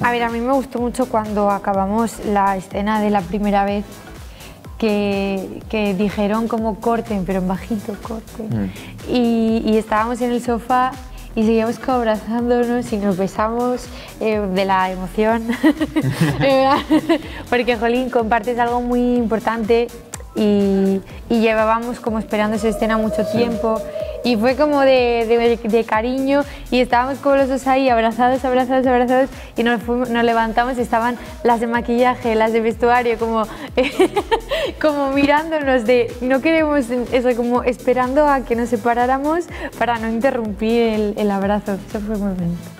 A ver, a mí me gustó mucho cuando acabamos la escena de la primera vez que, que dijeron como corten, pero en bajito corten. Y, y estábamos en el sofá y seguíamos como abrazándonos y nos besamos eh, de la emoción. Porque, Jolín, compartes algo muy importante y, y llevábamos como esperando esa escena mucho tiempo y fue como de, de- de cariño y estábamos como los dos ahí abrazados, abrazados, abrazados y nos, fuimos- nos levantamos y estaban las de maquillaje, las de vestuario, como, como mirándonos de no queremos eso, como esperando a que nos separáramos para no interrumpir el, el abrazo. Eso fue muy bonito.